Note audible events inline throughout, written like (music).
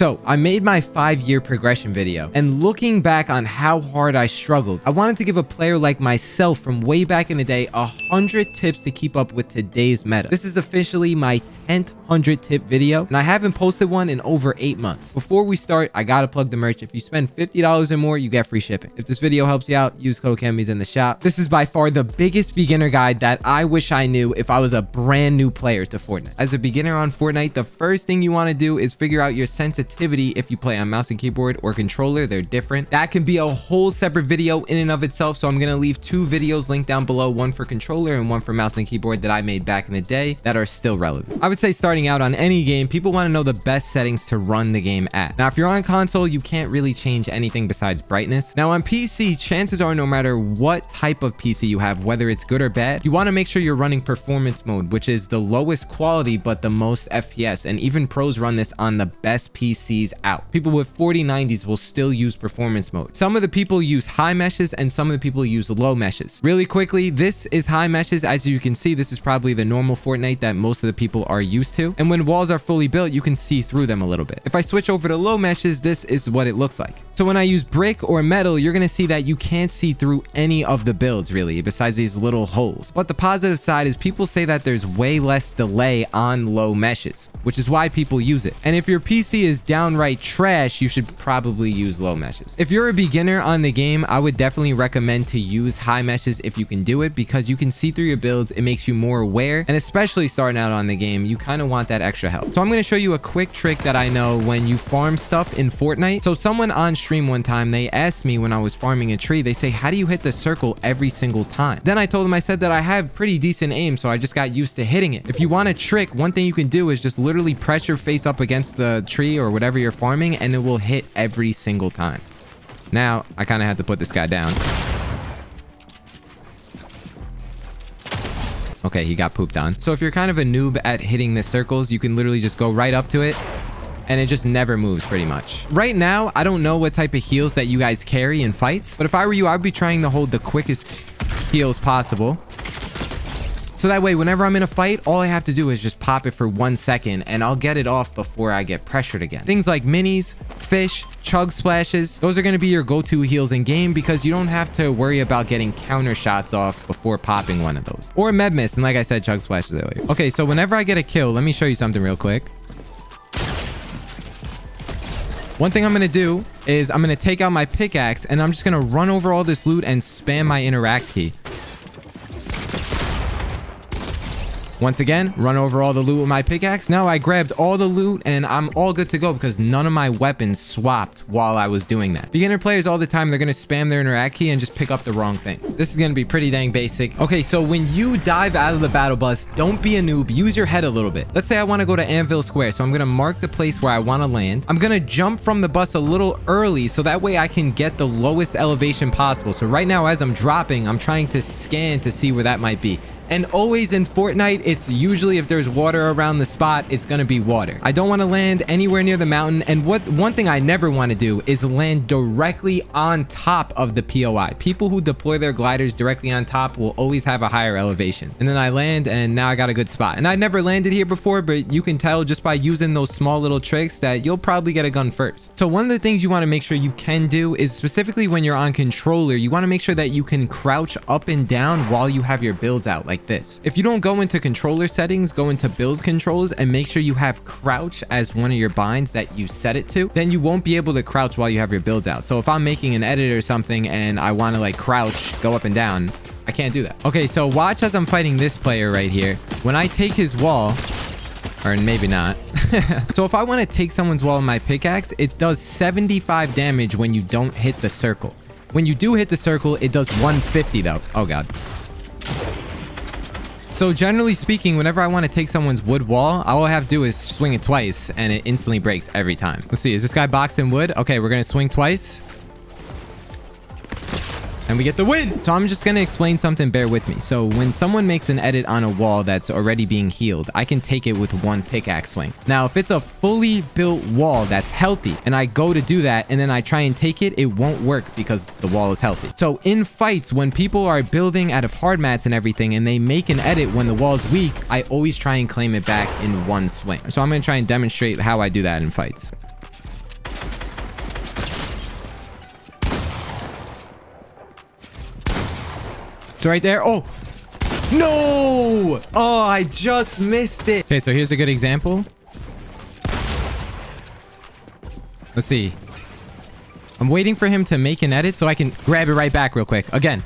So I made my five year progression video and looking back on how hard I struggled, I wanted to give a player like myself from way back in the day a hundred tips to keep up with today's meta. This is officially my 10th 100 tip video and I haven't posted one in over eight months. Before we start, I gotta plug the merch. If you spend $50 or more, you get free shipping. If this video helps you out, use code KenBeans in the shop. This is by far the biggest beginner guide that I wish I knew if I was a brand new player to Fortnite. As a beginner on Fortnite, the first thing you wanna do is figure out your sensitivity if you play on mouse and keyboard or controller. They're different. That can be a whole separate video in and of itself. So I'm gonna leave two videos linked down below, one for controller and one for mouse and keyboard that I made back in the day that are still relevant. I would say starting out on any game, people want to know the best settings to run the game at. Now, if you're on console, you can't really change anything besides brightness. Now, on PC, chances are no matter what type of PC you have, whether it's good or bad, you want to make sure you're running performance mode, which is the lowest quality, but the most FPS. And even pros run this on the best PCs out. People with 4090s will still use performance mode. Some of the people use high meshes and some of the people use low meshes. Really quickly, this is high meshes. As you can see, this is probably the normal Fortnite that most of the people are used to. And when walls are fully built, you can see through them a little bit. If I switch over to low meshes, this is what it looks like. So when I use brick or metal, you're going to see that you can't see through any of the builds really, besides these little holes. But the positive side is people say that there's way less delay on low meshes, which is why people use it. And if your PC is downright trash, you should probably use low meshes. If you're a beginner on the game, I would definitely recommend to use high meshes if you can do it because you can see through your builds. It makes you more aware. And especially starting out on the game, you kind of want that extra help. So I'm going to show you a quick trick that I know when you farm stuff in Fortnite. So someone on stream one time, they asked me when I was farming a tree, they say, how do you hit the circle every single time? Then I told them, I said that I have pretty decent aim, so I just got used to hitting it. If you want a trick, one thing you can do is just literally press your face up against the tree or whatever you're farming, and it will hit every single time. Now, I kind of have to put this guy down. Okay, he got pooped on. So if you're kind of a noob at hitting the circles, you can literally just go right up to it and it just never moves pretty much. Right now, I don't know what type of heals that you guys carry in fights, but if I were you, I'd be trying to hold the quickest heals possible. So that way, whenever I'm in a fight, all I have to do is just pop it for one second and I'll get it off before I get pressured again. Things like minis, fish, chug splashes, those are going to be your go-to heals in game because you don't have to worry about getting counter shots off before popping one of those. Or med mist, and like I said, chug splashes earlier. Okay, so whenever I get a kill, let me show you something real quick. One thing I'm going to do is I'm going to take out my pickaxe and I'm just going to run over all this loot and spam my interact key. Once again, run over all the loot with my pickaxe. Now I grabbed all the loot and I'm all good to go because none of my weapons swapped while I was doing that. Beginner players all the time, they're going to spam their interact key and just pick up the wrong thing. This is going to be pretty dang basic. Okay, so when you dive out of the battle bus, don't be a noob. Use your head a little bit. Let's say I want to go to Anvil Square. So I'm going to mark the place where I want to land. I'm going to jump from the bus a little early so that way I can get the lowest elevation possible. So right now, as I'm dropping, I'm trying to scan to see where that might be. And always in Fortnite, it's usually if there's water around the spot, it's going to be water. I don't want to land anywhere near the mountain. And what one thing I never want to do is land directly on top of the POI. People who deploy their gliders directly on top will always have a higher elevation. And then I land and now I got a good spot. And I never landed here before, but you can tell just by using those small little tricks that you'll probably get a gun first. So one of the things you want to make sure you can do is specifically when you're on controller, you want to make sure that you can crouch up and down while you have your builds out like like this. If you don't go into controller settings, go into build controls and make sure you have crouch as one of your binds that you set it to, then you won't be able to crouch while you have your builds out. So if I'm making an edit or something and I want to like crouch, go up and down, I can't do that. Okay, so watch as I'm fighting this player right here. When I take his wall, or maybe not. (laughs) so if I want to take someone's wall with my pickaxe, it does 75 damage when you don't hit the circle. When you do hit the circle, it does 150 though. Oh god. So generally speaking, whenever I want to take someone's wood wall, all I have to do is swing it twice and it instantly breaks every time. Let's see. Is this guy boxed in wood? Okay, we're going to swing twice and we get the win. So I'm just going to explain something. Bear with me. So when someone makes an edit on a wall that's already being healed, I can take it with one pickaxe swing. Now, if it's a fully built wall that's healthy and I go to do that and then I try and take it, it won't work because the wall is healthy. So in fights, when people are building out of hard mats and everything and they make an edit when the wall's weak, I always try and claim it back in one swing. So I'm going to try and demonstrate how I do that in fights. So right there. Oh, no. Oh, I just missed it. Okay, so here's a good example. Let's see. I'm waiting for him to make an edit so I can grab it right back real quick. Again.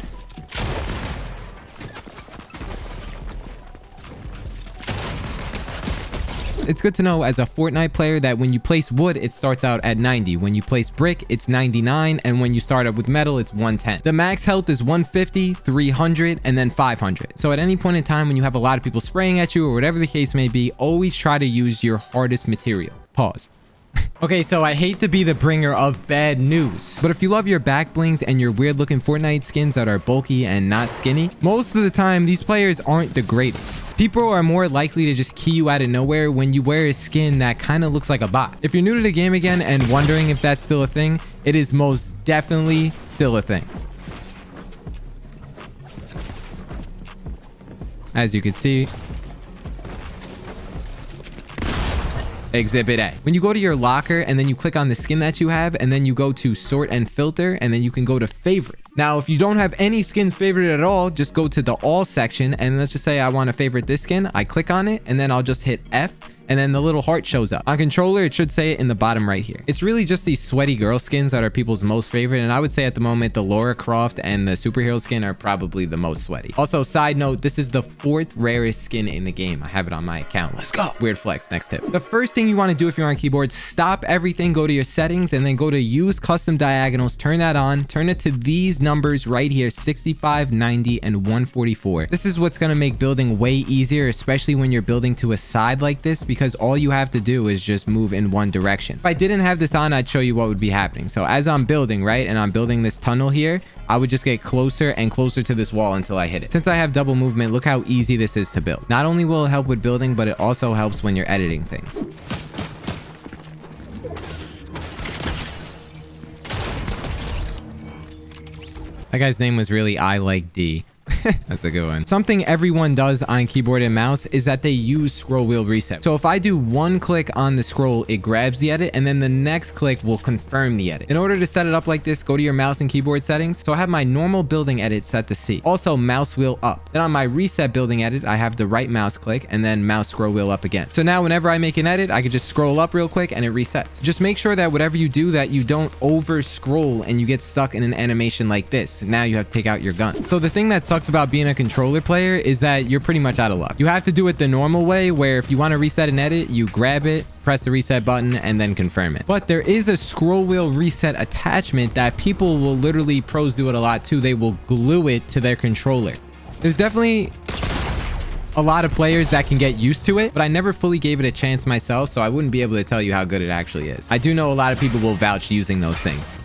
It's good to know as a Fortnite player that when you place wood, it starts out at 90. When you place brick, it's 99. And when you start up with metal, it's 110. The max health is 150, 300, and then 500. So at any point in time when you have a lot of people spraying at you or whatever the case may be, always try to use your hardest material. Pause. Okay, so I hate to be the bringer of bad news, but if you love your back blings and your weird looking Fortnite skins that are bulky and not skinny, most of the time these players aren't the greatest. People are more likely to just key you out of nowhere when you wear a skin that kind of looks like a bot. If you're new to the game again and wondering if that's still a thing, it is most definitely still a thing. As you can see, Exhibit A. When you go to your locker and then you click on the skin that you have and then you go to sort and filter and then you can go to favorites. Now, if you don't have any skins favorite at all, just go to the all section and let's just say I want to favorite this skin. I click on it and then I'll just hit F and then the little heart shows up. On controller, it should say it in the bottom right here. It's really just these sweaty girl skins that are people's most favorite, and I would say at the moment, the Laura Croft and the superhero skin are probably the most sweaty. Also, side note, this is the fourth rarest skin in the game. I have it on my account. Let's go. Weird flex, next tip. The first thing you want to do if you're on keyboard, stop everything, go to your settings, and then go to use custom diagonals, turn that on, turn it to these numbers right here, 65, 90, and 144. This is what's going to make building way easier, especially when you're building to a side like this, because all you have to do is just move in one direction. If I didn't have this on, I'd show you what would be happening. So as I'm building, right, and I'm building this tunnel here, I would just get closer and closer to this wall until I hit it. Since I have double movement, look how easy this is to build. Not only will it help with building, but it also helps when you're editing things. That guy's name was really I like D. (laughs) That's a good one. Something everyone does on keyboard and mouse is that they use scroll wheel reset. So if I do one click on the scroll, it grabs the edit and then the next click will confirm the edit. In order to set it up like this, go to your mouse and keyboard settings. So I have my normal building edit set to C. Also mouse wheel up. Then on my reset building edit, I have the right mouse click and then mouse scroll wheel up again. So now whenever I make an edit, I can just scroll up real quick and it resets. Just make sure that whatever you do that you don't over scroll and you get stuck in an animation like this. Now you have to take out your gun. So the thing that sucks about being a controller player is that you're pretty much out of luck. You have to do it the normal way where if you want to reset an edit, you grab it, press the reset button, and then confirm it. But there is a scroll wheel reset attachment that people will literally, pros do it a lot too. They will glue it to their controller. There's definitely a lot of players that can get used to it, but I never fully gave it a chance myself, so I wouldn't be able to tell you how good it actually is. I do know a lot of people will vouch using those things.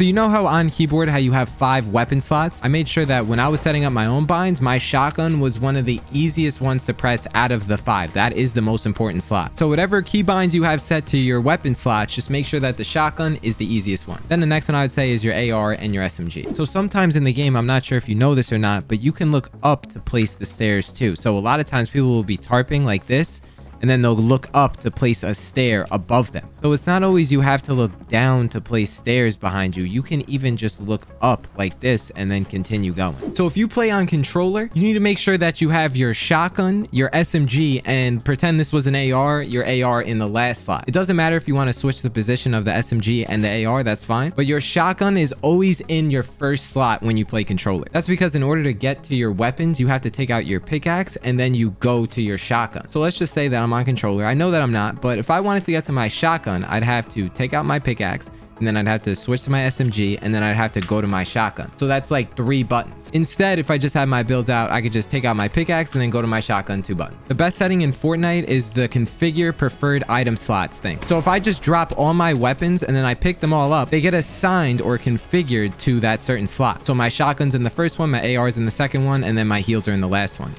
So you know how on keyboard how you have five weapon slots? I made sure that when I was setting up my own binds, my shotgun was one of the easiest ones to press out of the five. That is the most important slot. So whatever key binds you have set to your weapon slots, just make sure that the shotgun is the easiest one. Then the next one I would say is your AR and your SMG. So sometimes in the game, I'm not sure if you know this or not, but you can look up to place the stairs too. So a lot of times people will be tarping like this and then they'll look up to place a stair above them. So it's not always you have to look down to place stairs behind you. You can even just look up like this and then continue going. So if you play on controller, you need to make sure that you have your shotgun, your SMG, and pretend this was an AR, your AR in the last slot. It doesn't matter if you want to switch the position of the SMG and the AR, that's fine. But your shotgun is always in your first slot when you play controller. That's because in order to get to your weapons, you have to take out your pickaxe and then you go to your shotgun. So let's just say that I'm I'm on controller. I know that I'm not, but if I wanted to get to my shotgun, I'd have to take out my pickaxe, and then I'd have to switch to my SMG, and then I'd have to go to my shotgun. So that's like three buttons. Instead, if I just had my builds out, I could just take out my pickaxe and then go to my shotgun, two buttons. The best setting in Fortnite is the configure preferred item slots thing. So if I just drop all my weapons and then I pick them all up, they get assigned or configured to that certain slot. So my shotgun's in the first one, my AR's in the second one, and then my heals are in the last one.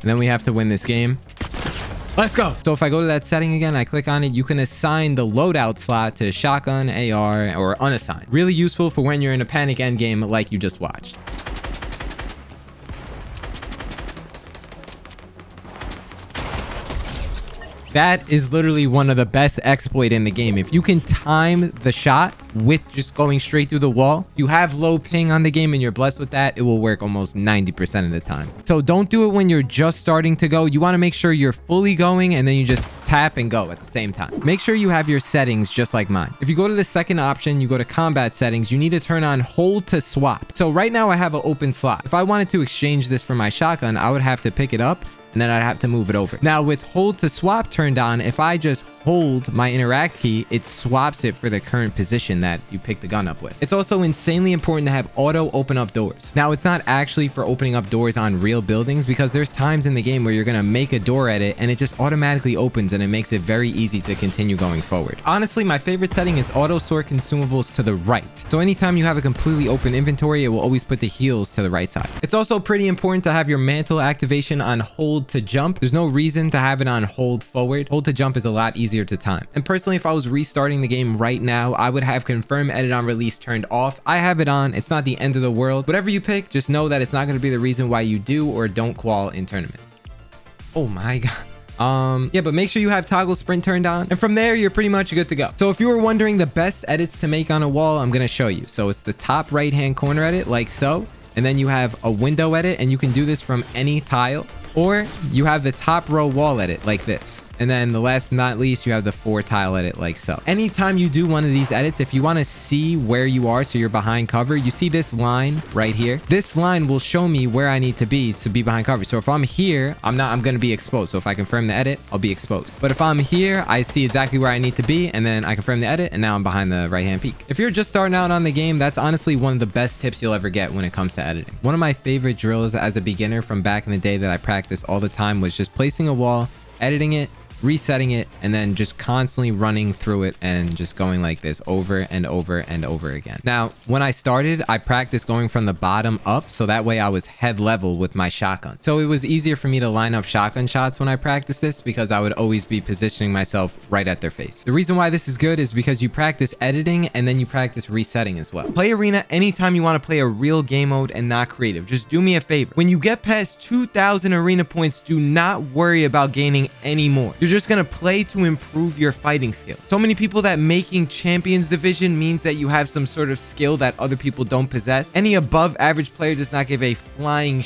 And then we have to win this game. Let's go. So if I go to that setting again, I click on it, you can assign the loadout slot to shotgun, AR, or unassigned. Really useful for when you're in a panic endgame like you just watched. That is literally one of the best exploit in the game. If you can time the shot with just going straight through the wall, you have low ping on the game and you're blessed with that, it will work almost 90% of the time. So don't do it when you're just starting to go. You want to make sure you're fully going and then you just tap and go at the same time. Make sure you have your settings just like mine. If you go to the second option, you go to combat settings, you need to turn on hold to swap. So right now I have an open slot. If I wanted to exchange this for my shotgun, I would have to pick it up and then I'd have to move it over. Now with hold to swap turned on, if I just hold my interact key, it swaps it for the current position that you pick the gun up with. It's also insanely important to have auto open up doors. Now it's not actually for opening up doors on real buildings because there's times in the game where you're to make a door edit and it just automatically opens and it makes it very easy to continue going forward. Honestly, my favorite setting is auto sort consumables to the right. So anytime you have a completely open inventory, it will always put the heals to the right side. It's also pretty important to have your mantle activation on hold to jump. There's no reason to have it on hold forward. Hold to jump is a lot easier to time. And personally, if I was restarting the game right now, I would have confirm edit on release turned off. I have it on. It's not the end of the world. Whatever you pick, just know that it's not going to be the reason why you do or don't qual in tournaments. Oh my (laughs) god. Um, yeah, but make sure you have toggle sprint turned on. And from there, you're pretty much good to go. So if you were wondering the best edits to make on a wall, I'm going to show you. So it's the top right hand corner edit like so. And then you have a window edit and you can do this from any tile. Or you have the top row wall edit like this. And then the last not least, you have the four tile edit like so. Anytime you do one of these edits, if you want to see where you are, so you're behind cover, you see this line right here. This line will show me where I need to be to be behind cover. So if I'm here, I'm not, I'm going to be exposed. So if I confirm the edit, I'll be exposed. But if I'm here, I see exactly where I need to be. And then I confirm the edit and now I'm behind the right hand peek. If you're just starting out on the game, that's honestly one of the best tips you'll ever get when it comes to editing. One of my favorite drills as a beginner from back in the day that I practiced all the time was just placing a wall, editing it, resetting it, and then just constantly running through it and just going like this over and over and over again. Now, when I started, I practiced going from the bottom up, so that way I was head level with my shotgun. So it was easier for me to line up shotgun shots when I practiced this because I would always be positioning myself right at their face. The reason why this is good is because you practice editing and then you practice resetting as well. Play arena anytime you want to play a real game mode and not creative. Just do me a favor. When you get past 2,000 arena points, do not worry about gaining any more. You're just going to play to improve your fighting skill. So many people that making champions division means that you have some sort of skill that other people don't possess. Any above average player does not give a flying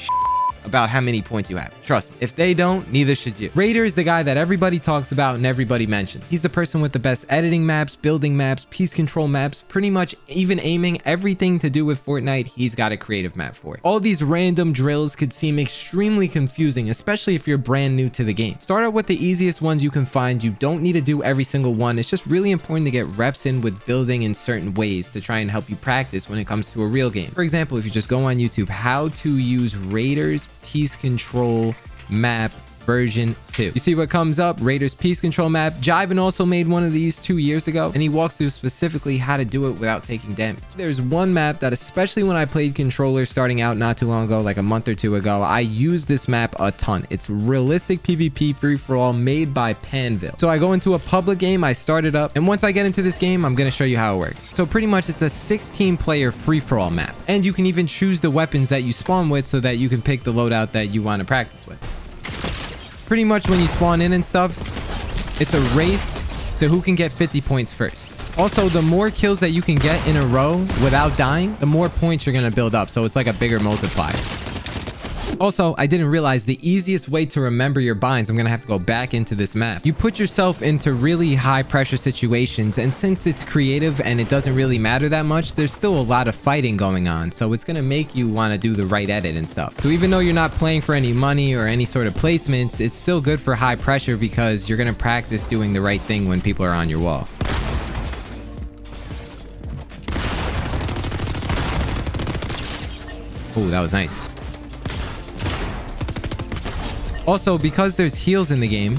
about how many points you have. Trust me, if they don't, neither should you. Raider is the guy that everybody talks about and everybody mentions. He's the person with the best editing maps, building maps, piece control maps, pretty much even aiming everything to do with Fortnite, he's got a creative map for it. All these random drills could seem extremely confusing, especially if you're brand new to the game. Start out with the easiest ones you can find. You don't need to do every single one. It's just really important to get reps in with building in certain ways to try and help you practice when it comes to a real game. For example, if you just go on YouTube, how to use Raiders piece control map version 2. You see what comes up? Raiders Piece Control map. Jiven also made one of these two years ago, and he walks through specifically how to do it without taking damage. There's one map that, especially when I played controller starting out not too long ago, like a month or two ago, I used this map a ton. It's realistic PvP free-for-all made by Pandvil. So I go into a public game, I start it up, and once I get into this game, I'm going to show you how it works. So pretty much it's a 16-player free-for-all map, and you can even choose the weapons that you spawn with so that you can pick the loadout that you want to practice with pretty much when you spawn in and stuff, it's a race to who can get 50 points first. Also, the more kills that you can get in a row without dying, the more points you're going to build up. So it's like a bigger multiplier. Also, I didn't realize the easiest way to remember your binds, I'm going to have to go back into this map. You put yourself into really high pressure situations, and since it's creative and it doesn't really matter that much, there's still a lot of fighting going on, so it's going to make you want to do the right edit and stuff. So even though you're not playing for any money or any sort of placements, it's still good for high pressure because you're going to practice doing the right thing when people are on your wall. Oh, that was nice. Also, because there's heals in the game,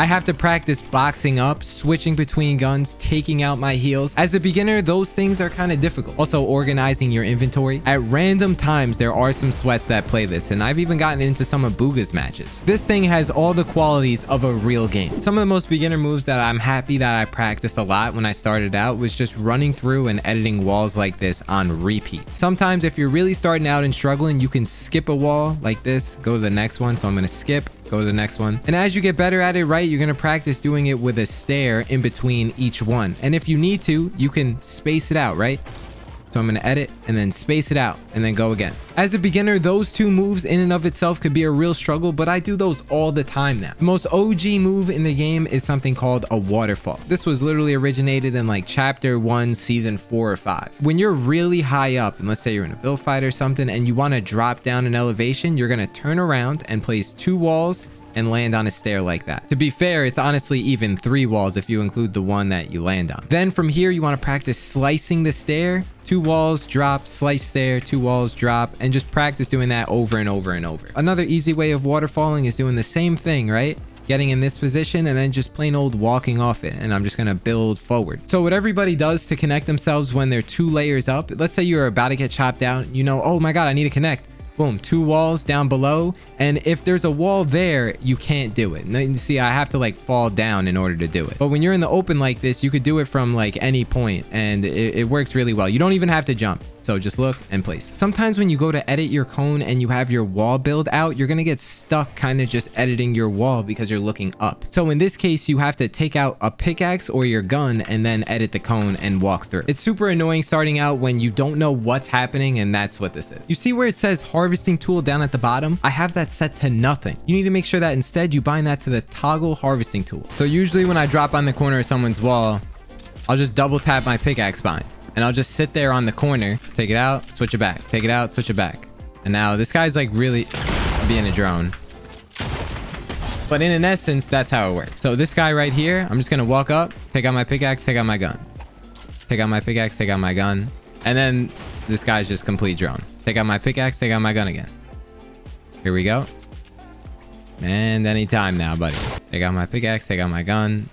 I have to practice boxing up, switching between guns, taking out my heals. As a beginner, those things are kind of difficult. Also, organizing your inventory. At random times, there are some sweats that play this, and I've even gotten into some of Bugha's matches. This thing has all the qualities of a real game. Some of the most beginner moves that I'm happy that I practiced a lot when I started out was just running through and editing walls like this on repeat. Sometimes if you're really starting out and struggling, you can skip a wall like this, go to the next one. So I'm going to skip, go to the next one. And as you get better at it, right, you're going to practice doing it with a stair in between each one. And if you need to, you can space it out, right? So I'm going to edit and then space it out and then go again. As a beginner, those two moves in and of itself could be a real struggle, but I do those all the time now. The most OG move in the game is something called a waterfall. This was literally originated in like chapter one, season four or five. When you're really high up, and let's say you're in a build fight or something, and you want to drop down an elevation, you're going to turn around and place two walls and land on a stair like that. To be fair, it's honestly even three walls if you include the one that you land on. Then from here, you want to practice slicing the stair two walls drop slice stair two walls drop and just practice doing that over and over and over another easy way of waterfalling is doing the same thing right getting in this position and then just plain old walking off it and I'm just gonna build forward. So what everybody does to connect themselves when they're two layers up, let's say you're about to get chopped down, you know, oh my god, I need to connect boom two walls down below and if there's a wall there you can't do it. And see i have to like fall down in order to do it. But when you're in the open like this you could do it from like any point and it, it works really well. You don't even have to jump so just look and place. Sometimes when you go to edit your cone and you have your wall build out, you're going to get stuck kind of just editing your wall because you're looking up. So in this case, you have to take out a pickaxe or your gun and then edit the cone and walk through. It's super annoying starting out when you don't know what's happening and that's what this is. You see where it says harvesting tool down at the bottom? I have that set to nothing. You need to make sure that instead you bind that to the toggle harvesting tool. So usually when I drop on the corner of someone's wall, I'll just double tap my pickaxe bind and I'll just sit there on the corner, take it out, switch it back, take it out, switch it back. And now this guy's like really being a drone. But in an essence, that's how it works. So this guy right here, I'm just going to walk up, take out my pickaxe, take out my gun. Take out my pickaxe, take out my gun. And then this guy's just complete drone. Take out my pickaxe, take out my gun again. Here we go. And any time now, buddy. Take out my pickaxe, take out my gun.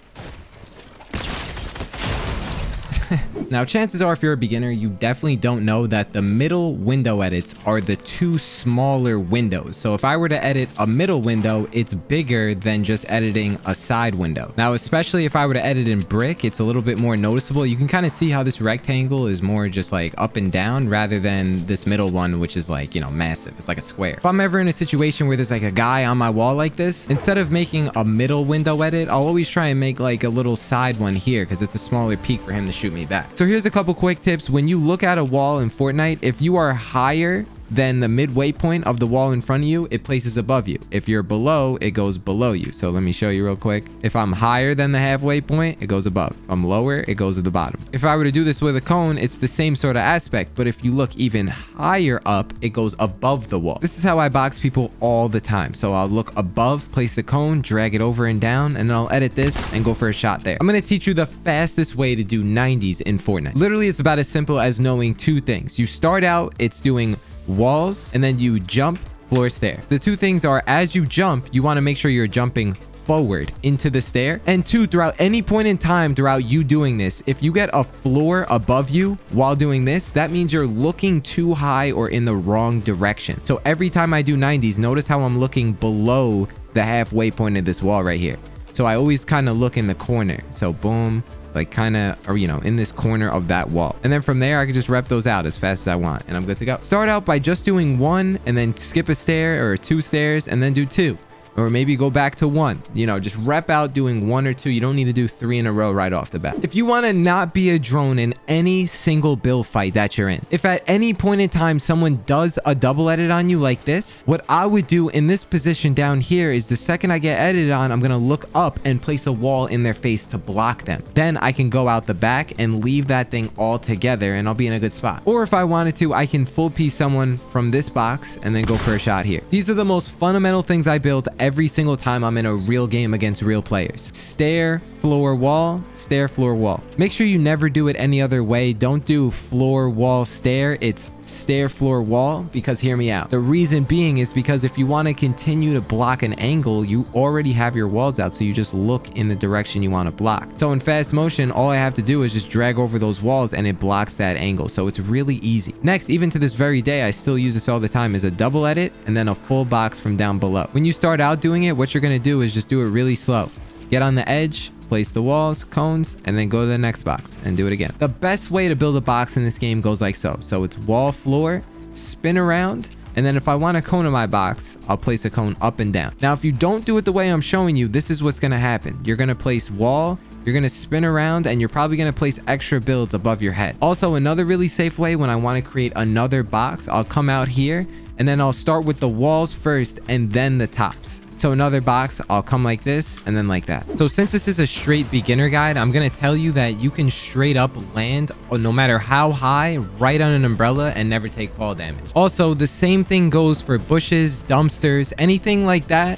(laughs) Now, chances are if you're a beginner, you definitely don't know that the middle window edits are the two smaller windows. So if I were to edit a middle window, it's bigger than just editing a side window. Now, especially if I were to edit in brick, it's a little bit more noticeable. You can kind of see how this rectangle is more just like up and down rather than this middle one, which is like, you know, massive. It's like a square. If I'm ever in a situation where there's like a guy on my wall like this, instead of making a middle window edit, I'll always try and make like a little side one here because it's a smaller peek for him to shoot me back. So here's a couple quick tips. When you look at a wall in Fortnite, if you are higher then the midway point of the wall in front of you, it places above you. If you're below, it goes below you. So let me show you real quick. If I'm higher than the halfway point, it goes above. If I'm lower, it goes at the bottom. If I were to do this with a cone, it's the same sort of aspect. But if you look even higher up, it goes above the wall. This is how I box people all the time. So I'll look above, place the cone, drag it over and down, and then I'll edit this and go for a shot there. I'm going to teach you the fastest way to do 90s in Fortnite. Literally, it's about as simple as knowing two things. You start out, it's doing walls, and then you jump, floor, stair. The two things are as you jump, you want to make sure you're jumping forward into the stair. And two, throughout any point in time throughout you doing this, if you get a floor above you while doing this, that means you're looking too high or in the wrong direction. So every time I do 90s, notice how I'm looking below the halfway point of this wall right here. So I always kind of look in the corner. So boom, like kind of, or you know, in this corner of that wall. And then from there, I can just rep those out as fast as I want and I'm good to go. Start out by just doing one and then skip a stair or two stairs and then do two or maybe go back to one. You know, just rep out doing one or two. You don't need to do three in a row right off the bat. If you want to not be a drone in any single build fight that you're in, if at any point in time someone does a double edit on you like this, what I would do in this position down here is the second I get edited on, I'm going to look up and place a wall in their face to block them. Then I can go out the back and leave that thing all together and I'll be in a good spot. Or if I wanted to, I can full piece someone from this box and then go for a shot here. These are the most fundamental things I build single time I'm in a real game against real players. Stair, floor, wall, stair, floor, wall. Make sure you never do it any other way. Don't do floor, wall, stair. It's stair floor wall because hear me out. The reason being is because if you want to continue to block an angle, you already have your walls out. So you just look in the direction you want to block. So in fast motion, all I have to do is just drag over those walls and it blocks that angle. So it's really easy. Next, even to this very day, I still use this all the time is a double edit and then a full box from down below. When you start out doing it, what you're going to do is just do it really slow. Get on the edge, place the walls, cones, and then go to the next box and do it again. The best way to build a box in this game goes like so. So it's wall, floor, spin around, and then if I want a cone in my box, I'll place a cone up and down. Now, if you don't do it the way I'm showing you, this is what's going to happen. You're going to place wall, you're going to spin around, and you're probably going to place extra builds above your head. Also, another really safe way when I want to create another box, I'll come out here, and then I'll start with the walls first and then the tops. So another box, I'll come like this and then like that. So since this is a straight beginner guide, I'm going to tell you that you can straight up land no matter how high right on an umbrella and never take fall damage. Also, the same thing goes for bushes, dumpsters, anything like that.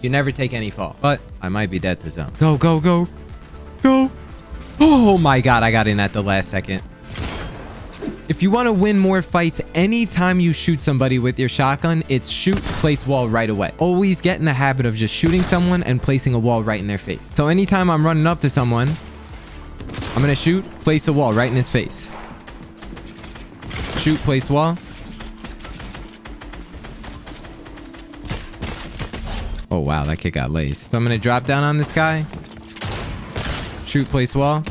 You never take any fall, but I might be dead to zone. Go, go, go, go. Oh my God, I got in at the last second. If you want to win more fights anytime you shoot somebody with your shotgun, it's shoot, place wall right away. Always get in the habit of just shooting someone and placing a wall right in their face. So anytime I'm running up to someone, I'm going to shoot, place a wall right in his face. Shoot, place wall. Oh, wow, that kid got laced. So I'm going to drop down on this guy. Shoot, place wall.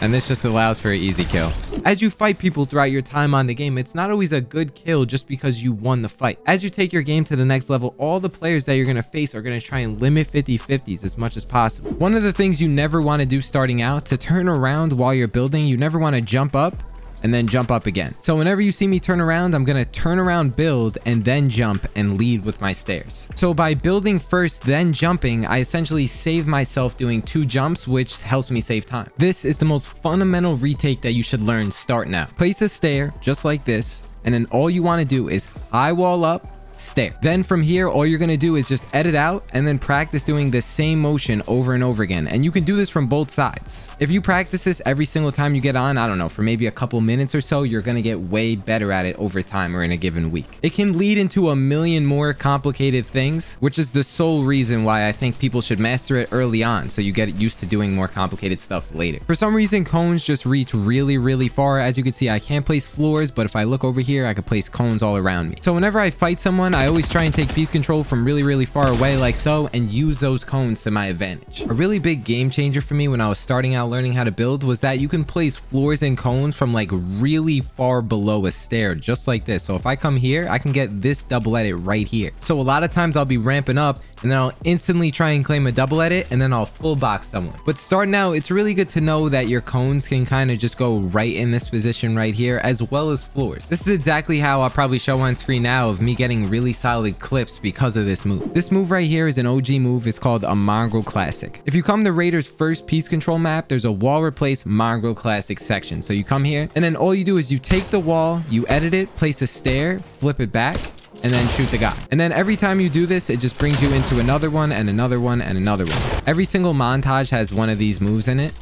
And this just allows for an easy kill. As you fight people throughout your time on the game, it's not always a good kill just because you won the fight. As you take your game to the next level, all the players that you're going to face are going to try and limit 50-50s as much as possible. One of the things you never want to do starting out, to turn around while you're building, you never want to jump up and then jump up again. So whenever you see me turn around, I'm to turn around, build, and then jump and lead with my stairs. So by building first, then jumping, I essentially save myself doing two jumps, which helps me save time. This is the most fundamental retake that you should learn start now. Place a stair just like this, and then all you want to do is high wall up, stair. Then from here, all you're to do is just edit out and then practice doing the same motion over and over again. And you can do this from both sides. If you practice this every single time you get on, I don't know, for maybe a couple minutes or so, you're to get way better at it over time or in a given week. It can lead into a million more complicated things, which is the sole reason why I think people should master it early on so you get used to doing more complicated stuff later. For some reason, cones just reach really, really far. As you can see, I can't place floors, but if I look over here, I can place cones all around me. So whenever I fight someone, I always try and take piece control from really, really far away like so and use those cones to my advantage. A really big game changer for me when I was starting out learning how to build was that you can place floors and cones from like really far below a stair just like this. So if I come here, I can get this double edit right here. So a lot of times I'll be ramping up and then I'll instantly try and claim a double edit and then I'll full box someone. But starting out, it's really good to know that your cones can kind of just go right in this position right here as well as floors. This is exactly how I'll probably show on screen now of me getting really solid clips because of this move. This move right here is an OG move. It's called a Mongraal Classic. If you come to Raiders first piece control map, there's a wall replace Mongraal Classic section. So you come here and then all you do is you take the wall, you edit it, place a stair, flip it back, and then shoot the guy. And then every time you do this, it just brings you into another one and another one and another one. Every single montage has one of these moves in it.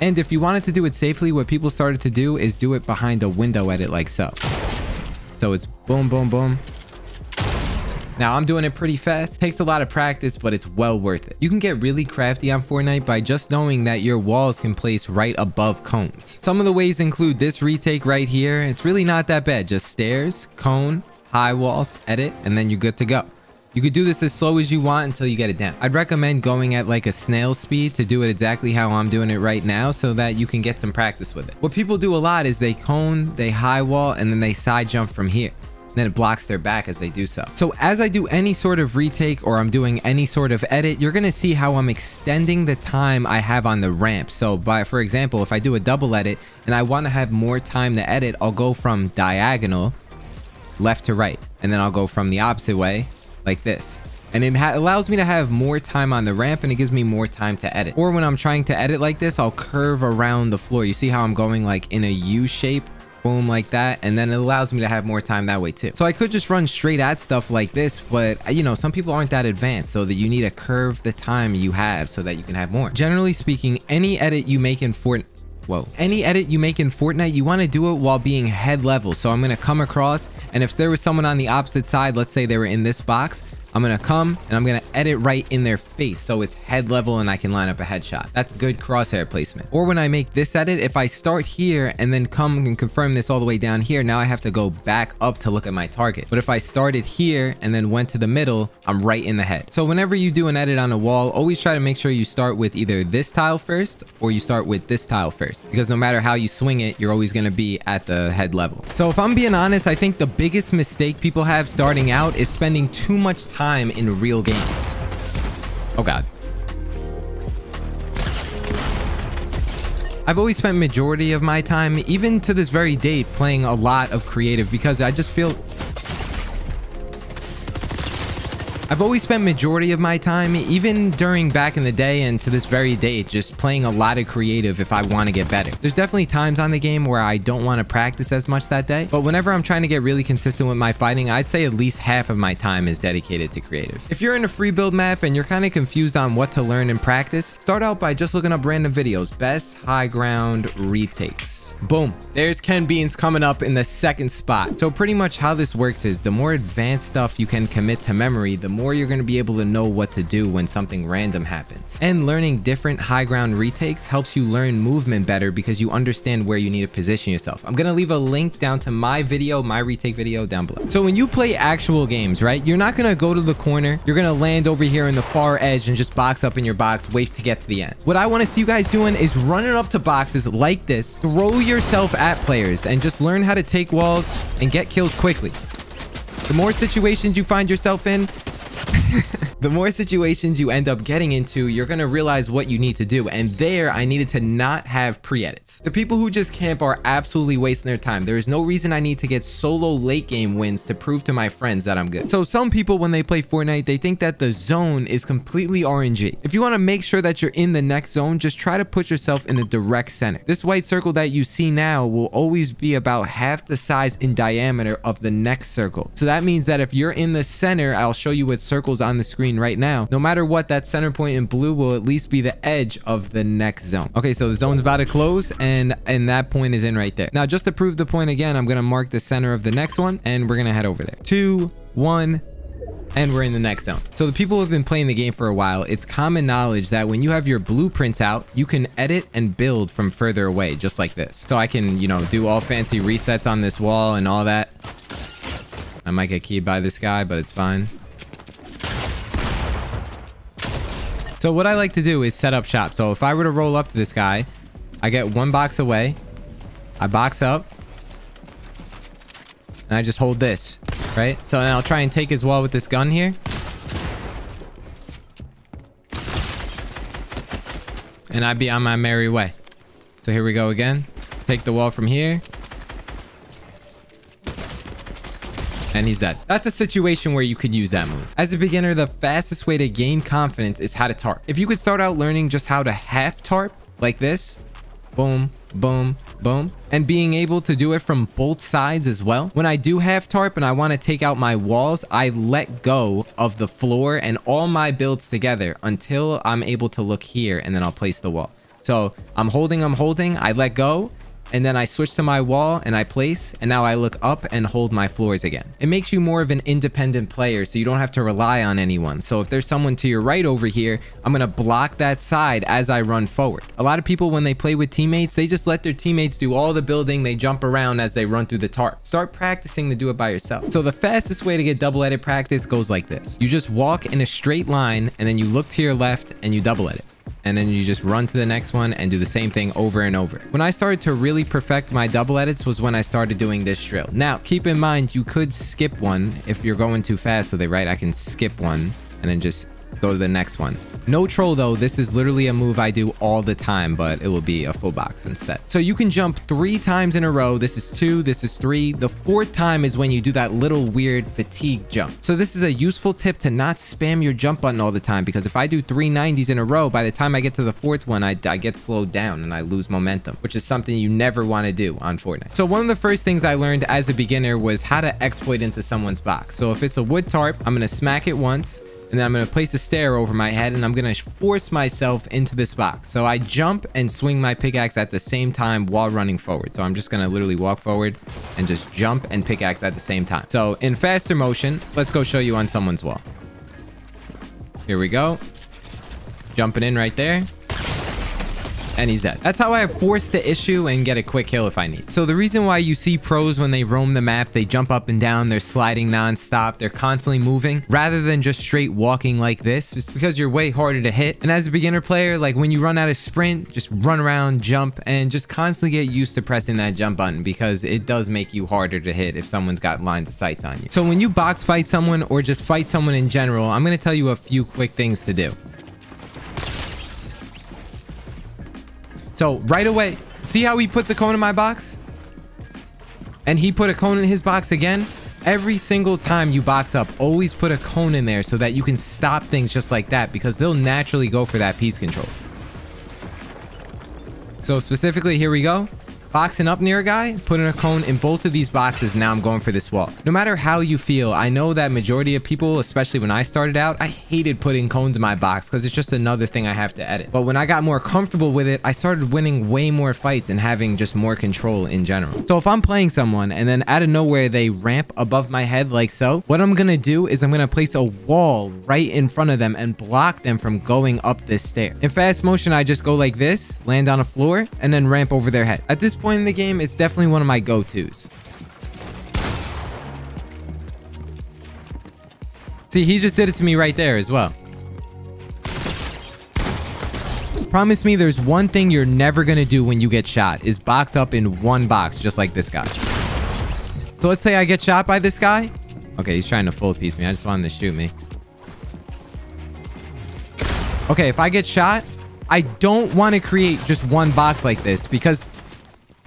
And if you wanted to do it safely, what people started to do is do it behind a window edit like so. So it's boom, boom, boom. Now, I'm doing it pretty fast. Takes a lot of practice, but it's well worth it. You can get really crafty on Fortnite by just knowing that your walls can place right above cones. Some of the ways include this retake right here. It's really not that bad. Just stairs, cone, high walls, edit, and then you're good to go. You could do this as slow as you want until you get it down. I'd recommend going at like a snail speed to do it exactly how I'm doing it right now so that you can get some practice with it. What people do a lot is they cone, they high wall, and then they side jump from here. Then it blocks their back as they do so. So as I do any sort of retake or I'm doing any sort of edit, you're going to see how I'm extending the time I have on the ramp. So by, for example, if I do a double edit and I want to have more time to edit, I'll go from diagonal left to right. And then I'll go from the opposite way like this. And it allows me to have more time on the ramp and it gives me more time to edit. Or when I'm trying to edit like this, I'll curve around the floor. You see how I'm going like in a U shape? Boom, like that. And then it allows me to have more time that way too. So I could just run straight at stuff like this, but uh, you know, some people aren't that advanced so that you need to curve the time you have so that you can have more. Generally speaking, any edit you make in Fortnite Whoa. Any edit you make in Fortnite, you want to do it while being head level. So I'm going to come across, and if there was someone on the opposite side, let's say they were in this box, I'm going to come and I'm going to edit right in their face so it's head level and I can line up a headshot. That's good crosshair placement. Or when I make this edit, if I start here and then come and confirm this all the way down here, now I have to go back up to look at my target. But if I started here and then went to the middle, I'm right in the head. So whenever you do an edit on a wall, always try to make sure you start with either this tile first or you start with this tile first. Because no matter how you swing it, you're always going to be at the head level. So if I'm being honest, I think the biggest mistake people have starting out is spending too much time time in real games. Oh god. I've always spent majority of my time, even to this very day, playing a lot of creative because I just feel I've always spent majority of my time, even during back in the day and to this very day, just playing a lot of creative if I want to get better. There's definitely times on the game where I don't want to practice as much that day, but whenever I'm trying to get really consistent with my fighting, I'd say at least half of my time is dedicated to creative. If you're in a free build map and you're kind of confused on what to learn and practice, start out by just looking up random videos, best high ground retakes. Boom, there's Ken Beans coming up in the second spot. So pretty much how this works is the more advanced stuff you can commit to memory, the more more you're going to be able to know what to do when something random happens. And learning different high ground retakes helps you learn movement better because you understand where you need to position yourself. I'm going to leave a link down to my video, my retake video down below. So when you play actual games, right, you're not going to go to the corner. You're going to land over here in the far edge and just box up in your box, wait to get to the end. What I want to see you guys doing is running up to boxes like this, throw yourself at players and just learn how to take walls and get kills quickly. The more situations you find yourself in, (laughs) the more situations you end up getting into, you're to realize what you need to do. And there, I needed to not have pre-edits. The people who just camp are absolutely wasting their time. There is no reason I need to get solo late game wins to prove to my friends that I'm good. So some people, when they play Fortnite, they think that the zone is completely RNG. If you want to make sure that you're in the next zone, just try to put yourself in the direct center. This white circle that you see now will always be about half the size in diameter of the next circle. So that means that if you're in the center, I'll show you what circles on the screen right now. No matter what, that center point in blue will at least be the edge of the next zone. Okay, so the zone's about to close and, and that point is in right there. Now, just to prove the point again, I'm going to mark the center of the next one and we're going to head over there. Two, one, and we're in the next zone. So the people who have been playing the game for a while, it's common knowledge that when you have your blueprints out, you can edit and build from further away, just like this. So I can, you know, do all fancy resets on this wall and all that. I might get keyed by this guy, but it's fine. So what I like to do is set up shop. So if I were to roll up to this guy, I get one box away. I box up. And I just hold this, right? So then I'll try and take his wall with this gun here. And I'd be on my merry way. So here we go again. Take the wall from here. And he's dead. That's a situation where you could use that move. As a beginner, the fastest way to gain confidence is how to tarp. If you could start out learning just how to half tarp like this, boom, boom, boom, and being able to do it from both sides as well. When I do half tarp and I want to take out my walls, I let go of the floor and all my builds together until I'm able to look here and then I'll place the wall. So I'm holding, I'm holding, I let go, and then I switch to my wall and I place and now I look up and hold my floors again. It makes you more of an independent player so you don't have to rely on anyone. So if there's someone to your right over here, I'm to block that side as I run forward. A lot of people when they play with teammates, they just let their teammates do all the building. They jump around as they run through the tarp. Start practicing to do it by yourself. So the fastest way to get double edit practice goes like this. You just walk in a straight line and then you look to your left and you double edit and then you just run to the next one and do the same thing over and over. When I started to really perfect my double edits was when I started doing this drill. Now, keep in mind, you could skip one if you're going too fast. So they right, I can skip one and then just go to the next one. No troll though, this is literally a move I do all the time, but it will be a full box instead. So you can jump three times in a row. This is two, this is three. The fourth time is when you do that little weird fatigue jump. So this is a useful tip to not spam your jump button all the time because if I do three 90s in a row, by the time I get to the fourth one, I, I get slowed down and I lose momentum, which is something you never want to do on Fortnite. So one of the first things I learned as a beginner was how to exploit into someone's box. So if it's a wood tarp, I'm going to smack it once, And then I'm going to place a stair over my head and I'm going to force myself into this box. So I jump and swing my pickaxe at the same time while running forward. So I'm just going to literally walk forward and just jump and pickaxe at the same time. So in faster motion, let's go show you on someone's wall. Here we go. Jumping in right there and he's dead. That's how I force the issue and get a quick kill if I need. So the reason why you see pros when they roam the map, they jump up and down, they're sliding non-stop, they're constantly moving, rather than just straight walking like this, it's because you're way harder to hit. And as a beginner player, like when you run out of sprint, just run around, jump, and just constantly get used to pressing that jump button because it does make you harder to hit if someone's got lines of sights on you. So when you box fight someone or just fight someone in general, I'm going to tell you a few quick things to do. So right away, see how he puts a cone in my box? And he put a cone in his box again? Every single time you box up, always put a cone in there so that you can stop things just like that because they'll naturally go for that piece control. So specifically, here we go boxing up near a guy, putting a cone in both of these boxes. Now I'm going for this wall. No matter how you feel, I know that majority of people, especially when I started out, I hated putting cones in my box because it's just another thing I have to edit. But when I got more comfortable with it, I started winning way more fights and having just more control in general. So if I'm playing someone and then out of nowhere they ramp above my head like so, what I'm going to do is I'm going to place a wall right in front of them and block them from going up this stair. In fast motion, I just go like this, land on a floor, and then ramp over their head. At this point in the game, it's definitely one of my go-tos. See, he just did it to me right there as well. Promise me there's one thing you're never going to do when you get shot is box up in one box, just like this guy. So let's say I get shot by this guy. Okay, he's trying to full piece me. I just wanted to shoot me. Okay, if I get shot, I don't want to create just one box like this because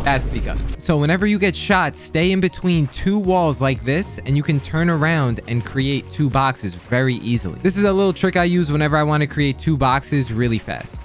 that's because. So whenever you get shot, stay in between two walls like this, and you can turn around and create two boxes very easily. This is a little trick I use whenever I want to create two boxes really fast.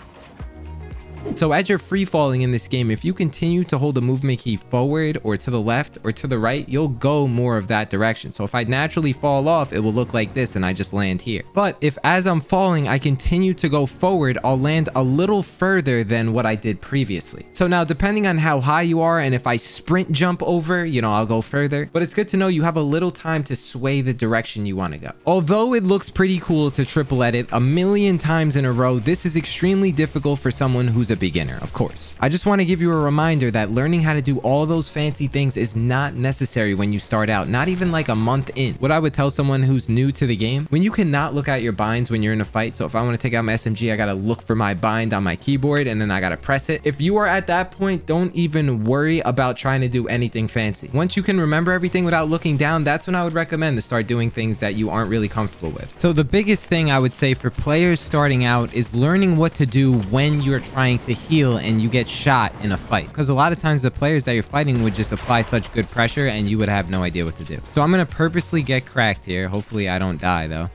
So as you're free falling in this game, if you continue to hold the movement key forward or to the left or to the right, you'll go more of that direction. So if I naturally fall off, it will look like this and I just land here. But if as I'm falling, I continue to go forward, I'll land a little further than what I did previously. So now depending on how high you are and if I sprint jump over, you know, I'll go further. But it's good to know you have a little time to sway the direction you want to go. Although it looks pretty cool to triple edit a million times in a row, this is extremely difficult for someone who's a beginner, of course. I just want to give you a reminder that learning how to do all those fancy things is not necessary when you start out, not even like a month in. What I would tell someone who's new to the game, when you cannot look at your binds when you're in a fight, so if I want to take out my SMG, I got to look for my bind on my keyboard and then I got to press it. If you are at that point, don't even worry about trying to do anything fancy. Once you can remember everything without looking down, that's when I would recommend to start doing things that you aren't really comfortable with. So the biggest thing I would say for players starting out is learning what to do when you're trying to heal and you get shot in a fight. Because a lot of times the players that you're fighting would just apply such good pressure and you would have no idea what to do. So I'm going to purposely get cracked here. Hopefully I don't die though.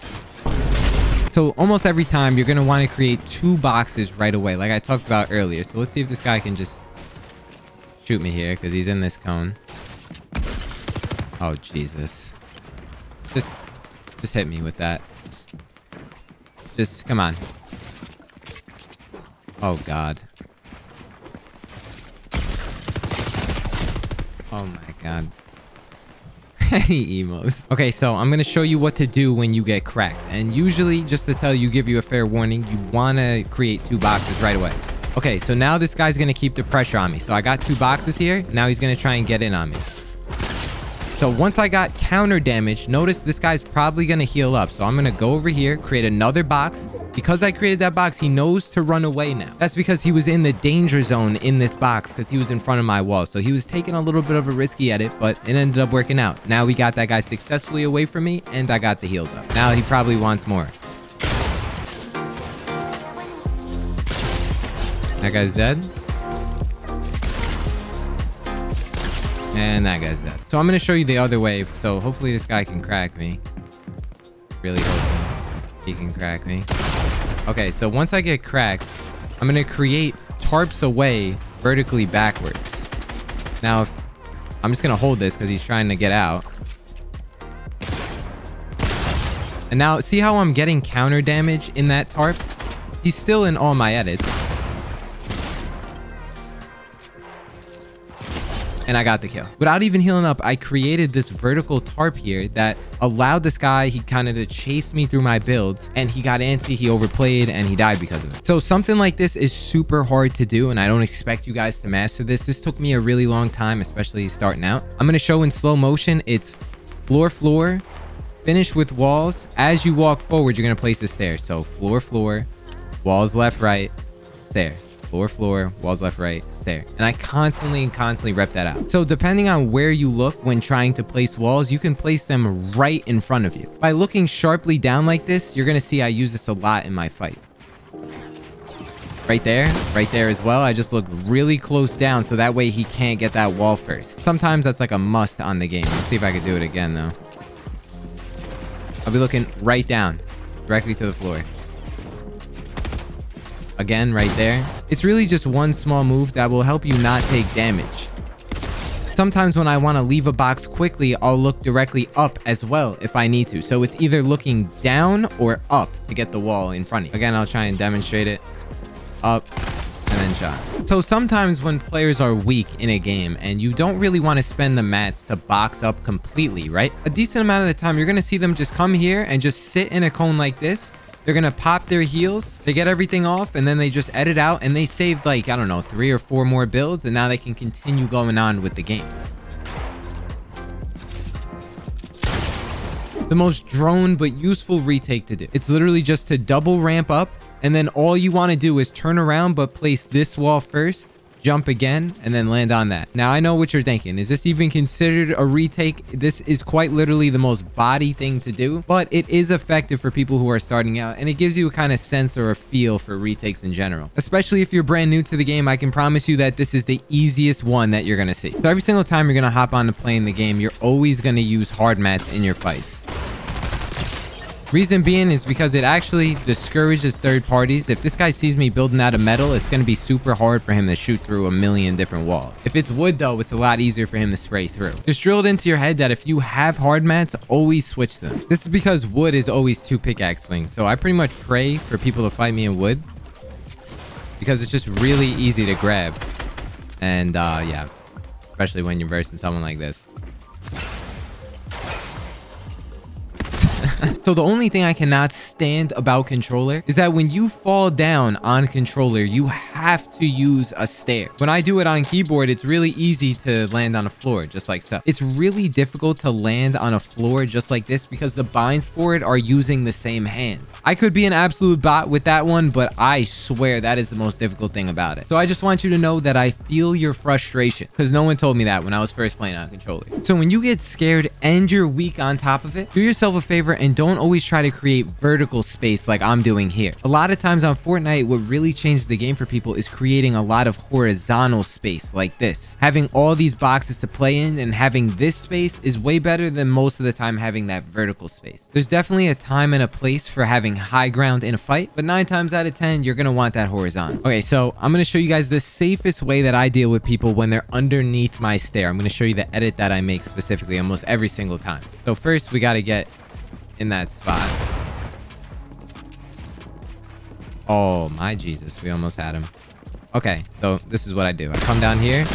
So almost every time you're going to want to create two boxes right away like I talked about earlier. So let's see if this guy can just shoot me here because he's in this cone. Oh, Jesus. Just, just hit me with that. Just, just come on. Oh, God. Oh my god. (laughs) Any emos. Okay, so I'm to show you what to do when you get cracked. And usually, just to tell you, give you a fair warning, you want to create two boxes right away. Okay, so now this guy's to keep the pressure on me. So I got two boxes here. Now he's to try and get in on me. So once I got counter damage, notice this guy's probably going to heal up. So I'm going to go over here, create another box. Because I created that box, he knows to run away now. That's because he was in the danger zone in this box because he was in front of my wall. So he was taking a little bit of a risky edit, but it ended up working out. Now we got that guy successfully away from me and I got the heals up. Now he probably wants more. That guy's dead. And that guy's dead. So I'm going to show you the other way. So hopefully this guy can crack me. Really hoping he can crack me. Okay, so once I get cracked, I'm going to create tarps away vertically backwards. Now, if I'm just going to hold this because he's trying to get out. And And now, see how I'm getting counter damage in that tarp? He's still in all my edits. And I got the kill. Without even healing up, I created this vertical tarp here that allowed this guy, he kind of to chase me through my builds and he got antsy, he overplayed and he died because of it. So something like this is super hard to do and I don't expect you guys to master this. This took me a really long time, especially starting out. I'm going to show in slow motion. It's floor, floor, finish with walls. As you walk forward, you're going to place the stairs. So floor, floor, walls left, right, stairs floor, floor, walls left, right, stair. And I constantly and constantly rep that out. So depending on where you look when trying to place walls, you can place them right in front of you. By looking sharply down like this, you're going to see I use this a lot in my fights. Right there, right there as well. I just look really close down so that way he can't get that wall first. Sometimes that's like a must on the game. Let's see if I can do it again though. I'll be looking right down, directly to the floor. Again, right there. It's really just one small move that will help you not take damage. Sometimes when I want to leave a box quickly, I'll look directly up as well if I need to. So it's either looking down or up to get the wall in front of you. Again, I'll try and demonstrate it. Up and then shot. So sometimes when players are weak in a game and you don't really want to spend the mats to box up completely, right? A decent amount of the time, you're going to see them just come here and just sit in a cone like this they're going to pop their heals. They get everything off and then they just edit out and they saved like, I don't know, three or four more builds and now they can continue going on with the game. The most drone but useful retake to do. It's literally just to double ramp up and then all you want to do is turn around but place this wall first jump again, and then land on that. Now, I know what you're thinking. Is this even considered a retake? This is quite literally the most body thing to do, but it is effective for people who are starting out, and it gives you a kind of sense or a feel for retakes in general. Especially if you're brand new to the game, I can promise you that this is the easiest one that you're going to see. So every single time you're going to hop on to playing the game, you're always going to use hard mats in your fights. Reason being is because it actually discourages third parties. If this guy sees me building out of metal, it's going to be super hard for him to shoot through a million different walls. If it's wood though, it's a lot easier for him to spray through. Just drill it into your head that if you have hard mats, always switch them. This is because wood is always two pickaxe swings. So I pretty much pray for people to fight me in wood because it's just really easy to grab. And uh, yeah, especially when you're versing someone like this. So the only thing I cannot stand about controller is that when you fall down on controller, you have to use a stair. When I do it on keyboard, it's really easy to land on a floor, just like so. It's really difficult to land on a floor just like this because the binds for it are using the same hand. I could be an absolute bot with that one, but I swear that is the most difficult thing about it. So I just want you to know that I feel your frustration because no one told me that when I was first playing on controller. So when you get scared and you're weak on top of it, do yourself a favor and don't always try to create vertical space like I'm doing here. A lot of times on Fortnite, what really changes the game for people is creating a lot of horizontal space like this. Having all these boxes to play in and having this space is way better than most of the time having that vertical space. There's definitely a time and a place for having high ground in a fight, but nine times out of 10, you're to want that horizontal. Okay, so I'm to show you guys the safest way that I deal with people when they're underneath my stair. I'm to show you the edit that I make specifically almost every single time. So first, we got to get in that spot. Oh, my Jesus. We almost had him. Okay, so this is what I do. I come down here.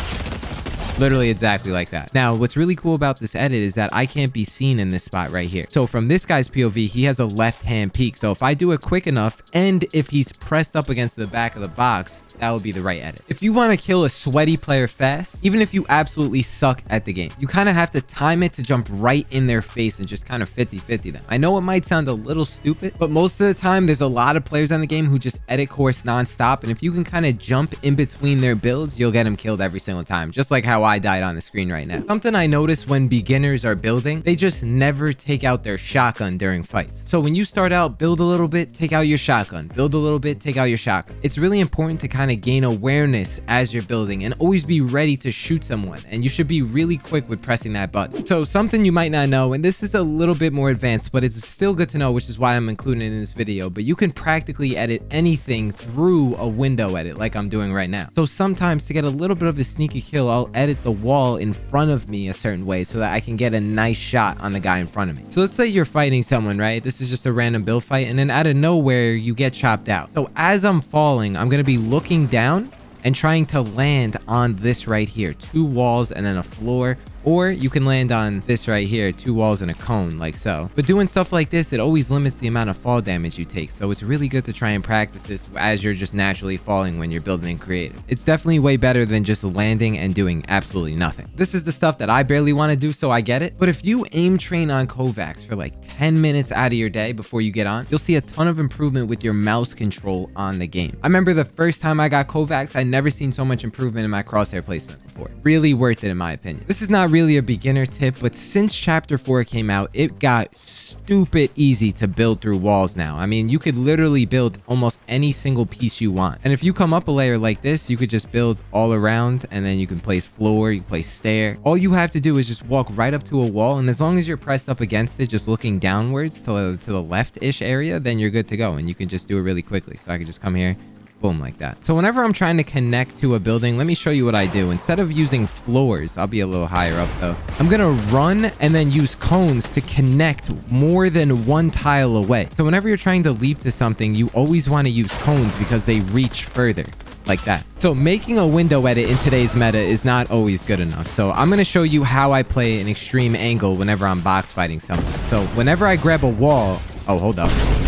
Literally exactly like that. Now, what's really cool about this edit is that I can't be seen in this spot right here. So from this guy's POV, he has a left-hand peek. So if I do it quick enough, and if he's pressed up against the back of the box, that would be the right edit. If you want to kill a sweaty player fast, even if you absolutely suck at the game, you kind of have to time it to jump right in their face and just kind of 50-50 them. I know it might sound a little stupid, but most of the time there's a lot of players on the game who just edit course nonstop. And if you can kind of jump in between their builds, you'll get them killed every single time, just like how I died on the screen right now. Something I notice when beginners are building, they just never take out their shotgun during fights. So when you start out, build a little bit, take out your shotgun, build a little bit, take out your shotgun. It's really important to kind of kind of gain awareness as you're building and always be ready to shoot someone. And you should be really quick with pressing that button. So something you might not know, and this is a little bit more advanced, but it's still good to know, which is why I'm including it in this video, but you can practically edit anything through a window edit like I'm doing right now. So sometimes to get a little bit of a sneaky kill, I'll edit the wall in front of me a certain way so that I can get a nice shot on the guy in front of me. So let's say you're fighting someone, right? This is just a random build fight, and then out of nowhere, you get chopped out. So as I'm falling, I'm going to be looking down and trying to land on this right here. Two walls and then a floor or you can land on this right here, two walls and a cone, like so. But doing stuff like this, it always limits the amount of fall damage you take. So it's really good to try and practice this as you're just naturally falling when you're building and creative. It's definitely way better than just landing and doing absolutely nothing. This is the stuff that I barely want to do, so I get it. But if you aim train on Kovaak's for like 10 minutes out of your day before you get on, you'll see a ton of improvement with your mouse control on the game. I remember the first time I got Kovaak's, I never seen so much improvement in my crosshair placement before. Really worth it in my opinion. This is not really a beginner tip, but since chapter 4 came out, it got stupid easy to build through walls now. I mean, you could literally build almost any single piece you want. And if you come up a layer like this, you could just build all around and then you can place floor, you place stair. All you have to do is just walk right up to a wall. And as long as you're pressed up against it, just looking downwards to, to the left-ish area, then you're good to go. And you can just do it really quickly. So I could just come here, boom like that so whenever i'm trying to connect to a building let me show you what i do instead of using floors i'll be a little higher up though i'm gonna run and then use cones to connect more than one tile away so whenever you're trying to leap to something you always want to use cones because they reach further like that. So making a window edit in today's meta is not always good enough. So I'm going to show you how I play an extreme angle whenever I'm box fighting someone. So whenever I grab a wall, oh, hold up.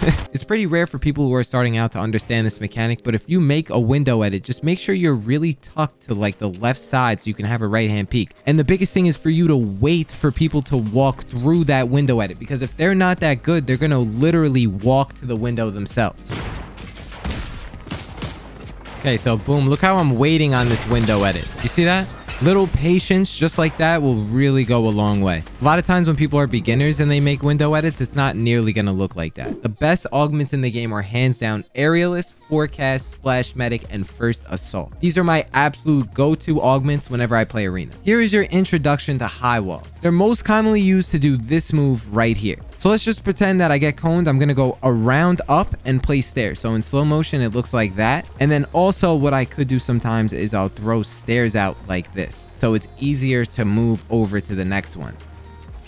(laughs) it's pretty rare for people who are starting out to understand this mechanic, but if you make a window edit, just make sure you're really tucked to like the left side so you can have a right hand peek. And the biggest thing is for you to wait for people to walk through that window edit because if they're not that good, they're going to literally walk to the window themselves. Okay, so boom, look how I'm waiting on this window edit. You see that? Little patience just like that will really go a long way. A lot of times when people are beginners and they make window edits, it's not nearly going to look like that. The best augments in the game are hands down Aerialist, Forecast, Splash Medic, and First Assault. These are my absolute go-to augments whenever I play Arena. Here is your introduction to high walls. They're most commonly used to do this move right here. So let's just pretend that I get coned. I'm going to go around up and place stairs. So in slow motion, it looks like that. And then also what I could do sometimes is I'll throw stairs out like this. So it's easier to move over to the next one.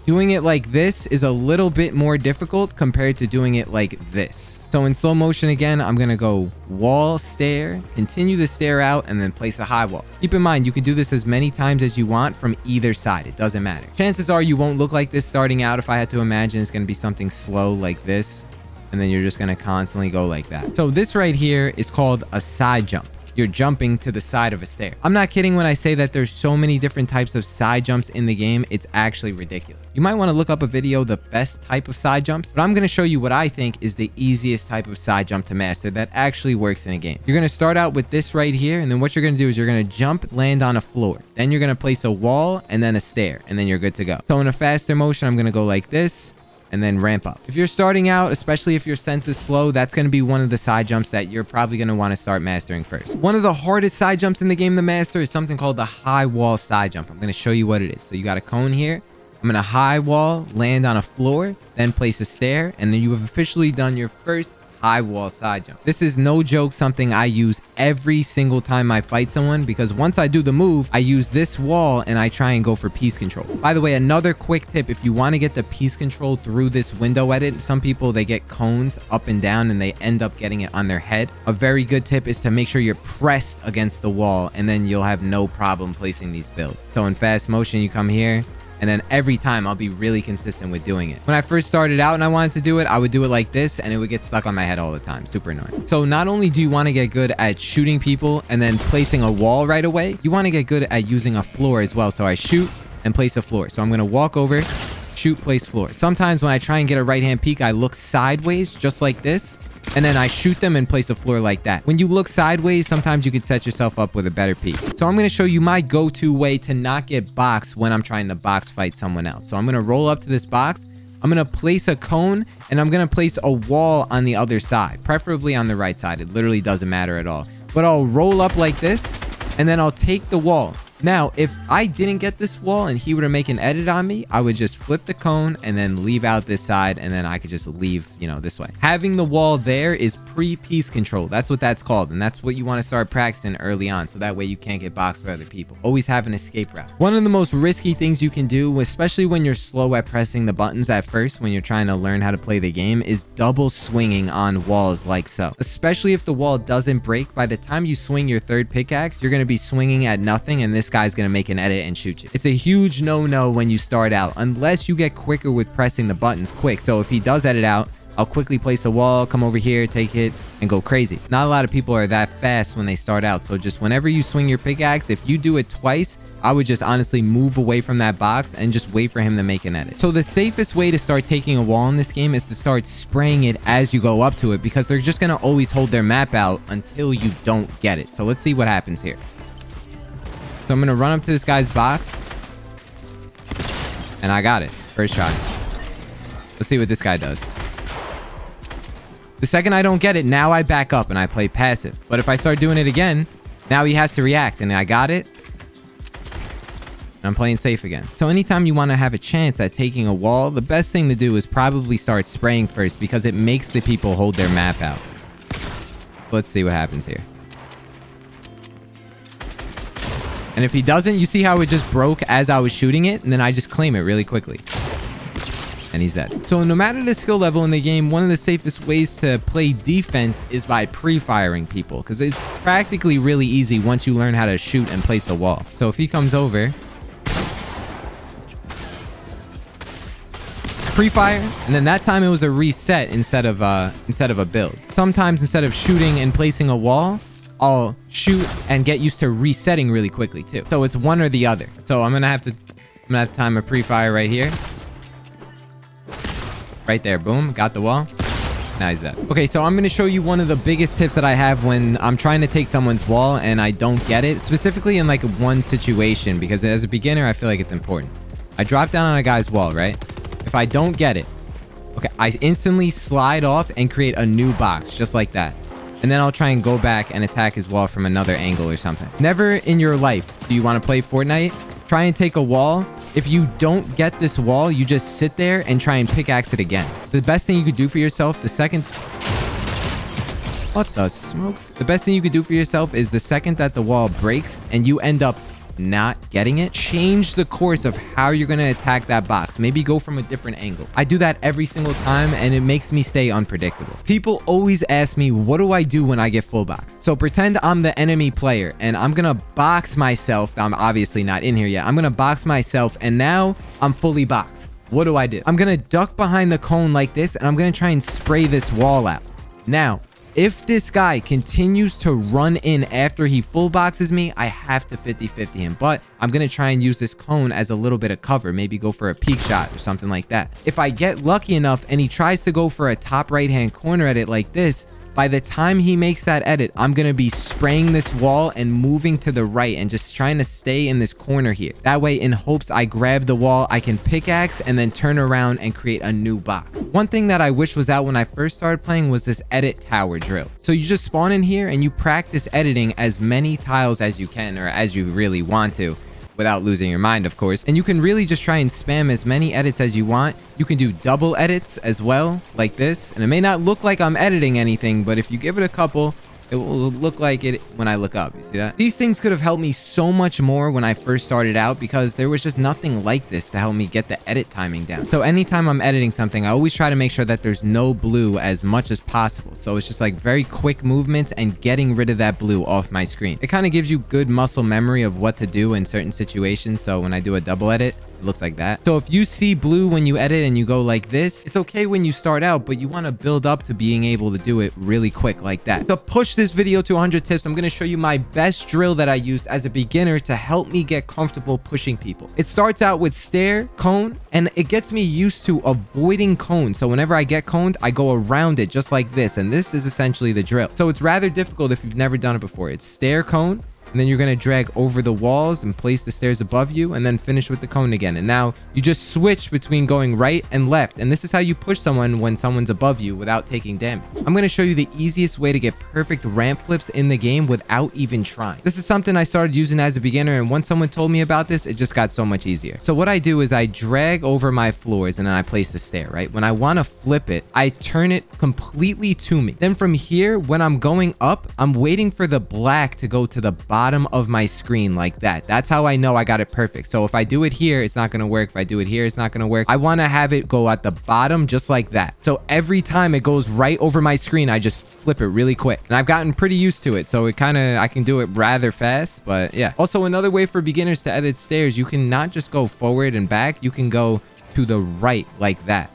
Doing it like this is a little bit more difficult compared to doing it like this. So in slow motion again, I'm going to go wall, stair, continue the stair out, and then place a high wall. Keep in mind, you can do this as many times as you want from either side. It doesn't matter. Chances are you won't look like this starting out. If I had to imagine, it's going to be something slow like this. And then you're just going to constantly go like that. So this right here is called a side jump you're jumping to the side of a stair. I'm not kidding when I say that there's so many different types of side jumps in the game. It's actually ridiculous. You might want to look up a video, the best type of side jumps, but I'm going to show you what I think is the easiest type of side jump to master that actually works in a game. You're going to start out with this right here, and then what you're going to do is you're going to jump, land on a floor. Then you're going to place a wall and then a stair, and then you're good to go. So in a faster motion, I'm going to go like this, and then ramp up. If you're starting out, especially if your sense is slow, that's going to be one of the side jumps that you're probably going to want to start mastering first. One of the hardest side jumps in the game to master is something called the high wall side jump. I'm going to show you what it is. So you got a cone here. I'm going to high wall, land on a floor, then place a stair, and then you have officially done your first high wall side jump. This is no joke something I use every single time I fight someone because once I do the move, I use this wall and I try and go for piece control. By the way, another quick tip, if you want to get the piece control through this window edit, some people, they get cones up and down and they end up getting it on their head. A very good tip is to make sure you're pressed against the wall and then you'll have no problem placing these builds. So in fast motion, you come here, and then every time I'll be really consistent with doing it. When I first started out and I wanted to do it, I would do it like this and it would get stuck on my head all the time. Super annoying. So not only do you want to get good at shooting people and then placing a wall right away, you want to get good at using a floor as well. So I shoot and place a floor. So I'm going to walk over, shoot, place floor. Sometimes when I try and get a right hand peek, I look sideways just like this and then I shoot them and place a floor like that. When you look sideways, sometimes you can set yourself up with a better peek. So I'm going to show you my go-to way to not get boxed when I'm trying to box fight someone else. So I'm going to roll up to this box, I'm going to place a cone and I'm going to place a wall on the other side, preferably on the right side. It literally doesn't matter at all. But I'll roll up like this and then I'll take the wall now, if I didn't get this wall and he were to make an edit on me, I would just flip the cone and then leave out this side and then I could just leave, you know, this way. Having the wall there is pre-piece control. That's what that's called. And that's what you want to start practicing early on. So that way you can't get boxed by other people. Always have an escape route. One of the most risky things you can do, especially when you're slow at pressing the buttons at first, when you're trying to learn how to play the game, is double swinging on walls like so. Especially if the wall doesn't break, by the time you swing your third pickaxe, you're going to be swinging at nothing and this guy's going to make an edit and shoot you. It's a huge no-no when you start out, unless you get quicker with pressing the buttons quick. So if he does edit out, I'll quickly place a wall, come over here, take it, and go crazy. Not a lot of people are that fast when they start out. So just whenever you swing your pickaxe, if you do it twice, I would just honestly move away from that box and just wait for him to make an edit. So the safest way to start taking a wall in this game is to start spraying it as you go up to it because they're just going to always hold their map out until you don't get it. So let's see what happens here. So I'm going to run up to this guy's box. And I got it. First try. Let's see what this guy does. The second I don't get it, now I back up and I play passive. But if I start doing it again, now he has to react. And I got it. And I'm playing safe again. So anytime you want to have a chance at taking a wall, the best thing to do is probably start spraying first because it makes the people hold their map out. Let's see what happens here. And if he doesn't, you see how it just broke as I was shooting it? And then I just claim it really quickly. And he's dead. So no matter the skill level in the game, one of the safest ways to play defense is by pre-firing people. Because it's practically really easy once you learn how to shoot and place a wall. So if he comes over... Pre-fire, and then that time it was a reset instead of uh instead of a build. Sometimes instead of shooting and placing a wall, I'll shoot and get used to resetting really quickly too. So it's one or the other. So I'm gonna have to, I'm gonna have to time a pre-fire right here. Right there, boom, got the wall. Now he's dead. Okay, so I'm to show you one of the biggest tips that I have when I'm trying to take someone's wall and I don't get it, specifically in like one situation, because as a beginner, I feel like it's important. I drop down on a guy's wall, right? If I don't get it, okay, I instantly slide off and create a new box, just like that and then I'll try and go back and attack his wall from another angle or something. Never in your life do you want to play Fortnite. Try and take a wall. If you don't get this wall, you just sit there and try and pickaxe it again. The best thing you could do for yourself, the second... What the smokes? The best thing you could do for yourself is the second that the wall breaks and you end up not getting it, change the course of how you're going to attack that box. Maybe go from a different angle. I do that every single time and it makes me stay unpredictable. People always ask me, what do I do when I get full box? So pretend I'm the enemy player and I'm going to box myself. I'm obviously not in here yet. I'm going to box myself and now I'm fully boxed. What do I do? I'm going to duck behind the cone like this and I'm going to try and spray this wall out. Now, if this guy continues to run in after he full boxes me, I have to 50-50 him. But I'm going to try and use this cone as a little bit of cover. Maybe go for a peek shot or something like that. If I get lucky enough and he tries to go for a top right-hand corner at it like this, by the time he makes that edit, I'm going to be spraying this wall and moving to the right and just trying to stay in this corner here. That way, in hopes I grab the wall, I can pickaxe and then turn around and create a new box. One thing that I wish was out when I first started playing was this edit tower drill. So you just spawn in here and you practice editing as many tiles as you can or as you really want to without losing your mind, of course. And you can really just try and spam as many edits as you want. You can do double edits as well, like this. And it may not look like I'm editing anything, but if you give it a couple, it will look like it when I look up. You see that? These things could have helped me so much more when I first started out because there was just nothing like this to help me get the edit timing down. So anytime I'm editing something, I always try to make sure that there's no blue as much as possible. So it's just like very quick movements and getting rid of that blue off my screen. It kind of gives you good muscle memory of what to do in certain situations. So when I do a double edit, it looks like that. So if you see blue when you edit and you go like this, it's okay when you start out, but you want to build up to being able to do it really quick like that. To push this video to 100 tips, I'm going to show you my best drill that I used as a beginner to help me get comfortable pushing people. It starts out with stair, cone, and it gets me used to avoiding cones. So whenever I get coned, I go around it just like this. And this is essentially the drill. So it's rather difficult if you've never done it before. It's stair, cone, and then you're going to drag over the walls and place the stairs above you and then finish with the cone again. And now you just switch between going right and left. And this is how you push someone when someone's above you without taking damage. I'm going to show you the easiest way to get perfect ramp flips in the game without even trying. This is something I started using as a beginner and once someone told me about this, it just got so much easier. So what I do is I drag over my floors and then I place the stair, right? When I want to flip it, I turn it completely to me. Then from here, when I'm going up, I'm waiting for the black to go to the bottom of my screen like that. That's how I know I got it perfect. So if I do it here, it's not going to work. If I do it here, it's not going to work. I want to have it go at the bottom just like that. So every time it goes right over my screen, I just flip it really quick. And I've gotten pretty used to it. So it kind of, I can do it rather fast, but yeah. Also, another way for beginners to edit stairs, you can not just go forward and back, you can go to the right like that.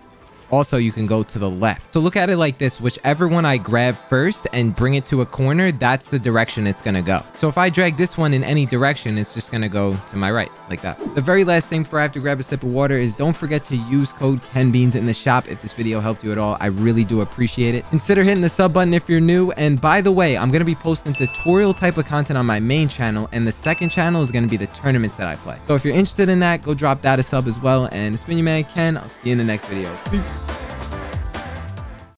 Also, you can go to the left. So look at it like this. Whichever one I grab first and bring it to a corner, that's the direction it's going to go. So if I drag this one in any direction, it's just going to go to my right like that. The very last thing before I have to grab a sip of water is don't forget to use code KenBeans in the shop if this video helped you at all. I really do appreciate it. Consider hitting the sub button if you're new. And by the way, I'm going to be posting tutorial type of content on my main channel. And the second channel is going to be the tournaments that I play. So if you're interested in that, go drop that a sub as well. And it's been your man, Ken. I'll see you in the next video. Peace.